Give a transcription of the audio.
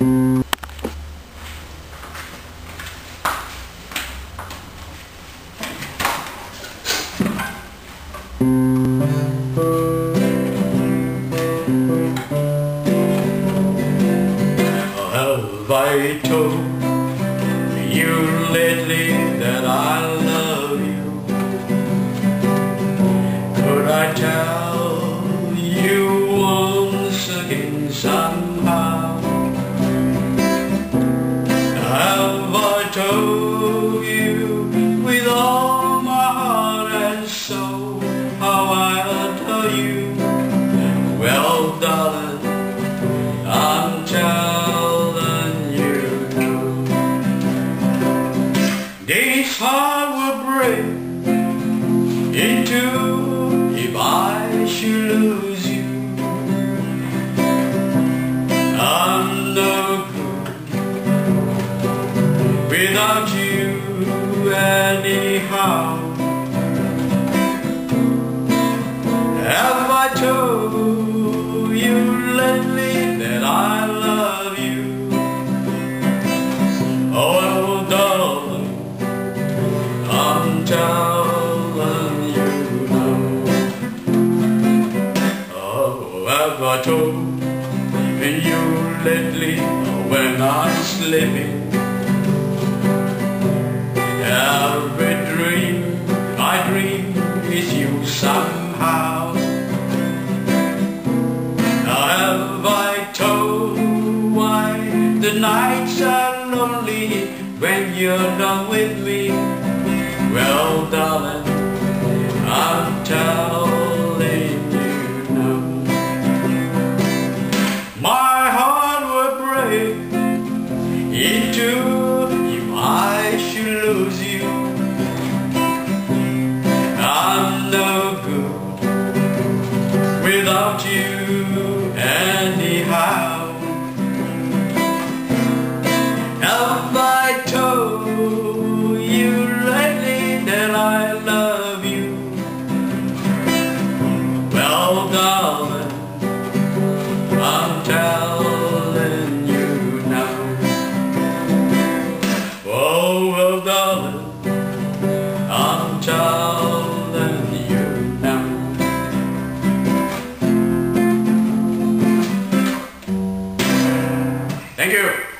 Have I told you lately that I This heart will break in two if I should lose you I'm no good without you anyhow Have I told you lately that I love you? Oh, Have Salvatore And you lately when I'm sleeping Every dream I dream is you somehow. Have I told why the nights are lonely When you're not with me? Well darling, I'll tell you. Thank you.